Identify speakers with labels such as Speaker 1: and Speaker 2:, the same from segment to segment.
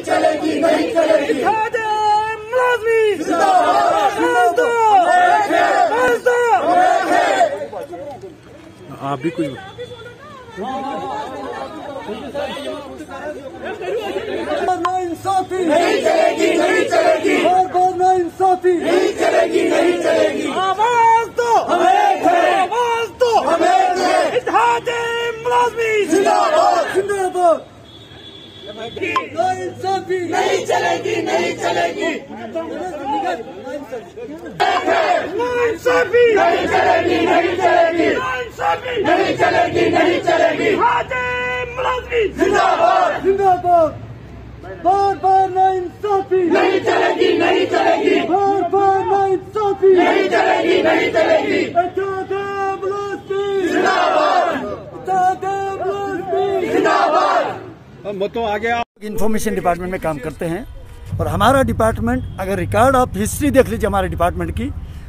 Speaker 1: नहीं चलेगी। नहीं चलेगी
Speaker 2: मुलाजमी
Speaker 3: आप भी कुछ
Speaker 2: ना इंसाफी।
Speaker 1: नहीं चलेगी नहीं चलेगी।
Speaker 2: बार बार ना इंसाफी।
Speaker 1: नहीं चलेगी नहीं चलेगी।
Speaker 2: आवाज़ दो।
Speaker 1: हमें
Speaker 2: आवाज़ दो।
Speaker 1: हमें है।
Speaker 2: मुलाजमी ना इंसाफी
Speaker 1: नहीं चलेगी नहीं चलेगी।
Speaker 2: ना इंसाफी
Speaker 1: नहीं चलेगी नहीं चलेगी।
Speaker 2: ना इंसाफी
Speaker 1: नहीं चलेगी। नहीं चलेगी
Speaker 2: मुलाजमी
Speaker 1: जिंदाबाद
Speaker 2: जिंदाबाद बार बार ना इंसाफी
Speaker 1: नहीं चलेगी। नहीं चलेगी
Speaker 2: बार बार ना इंसाफी
Speaker 1: नहीं चलेगी नहीं चलेगी
Speaker 2: खादिम मुलाजमी
Speaker 1: जिंदाबाद
Speaker 2: खादिम मुलाजमी
Speaker 1: जिंदाबाद
Speaker 3: तो आगे आप
Speaker 2: इंफॉर्मेशन डिपार्टमेंट में काम करते हैं और हमारा डिपार्टमेंट अगर रिकॉर्ड आप हिस्ट्री देख लीजिए हमारे डिपार्टमेंट की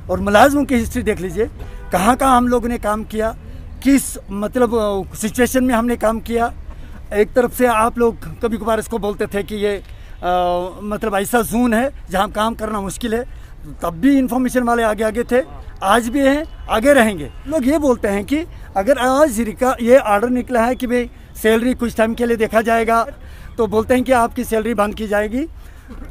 Speaker 2: और मुलाजमों की हिस्ट्री देख लीजिए कहाँ कहाँ हम लोगों ने काम किया किस मतलब सिचुएशन में हमने काम किया। एक तरफ़ से आप लोग कभी कभार इसको बोलते थे कि ये आ, मतलब ऐसा जोन है जहाँ काम करना मुश्किल है। तब भी इंफॉर्मेशन वाले आगे आगे थे। आज भी हैं, आगे रहेंगे। लोग ये बोलते हैं कि अगर आज रिका ये ऑर्डर निकला है कि भाई सैलरी कुछ टाइम के लिए देखा जाएगा तो बोलते हैं कि आपकी सैलरी बंद की जाएगी।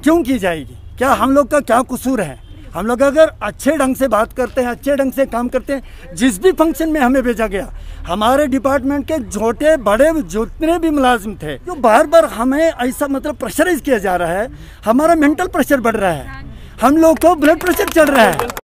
Speaker 2: क्यों की जाएगी? क्या हम लोग का क्या कसूर है? हम लोग अगर अच्छे ढंग से बात करते हैं, अच्छे ढंग से काम करते हैं, जिस भी फ़ंक्शन में हमें भेजा गया, हमारे डिपार्टमेंट के छोटे बड़े जितने भी मुलाजिम थे, जो बार बार हमें ऐसा मतलब प्रेशराइज किया जा रहा है, हमारा मेंटल प्रेशर बढ़ रहा है। हम लोग तो ब्लड प्रेशर चल रहा है।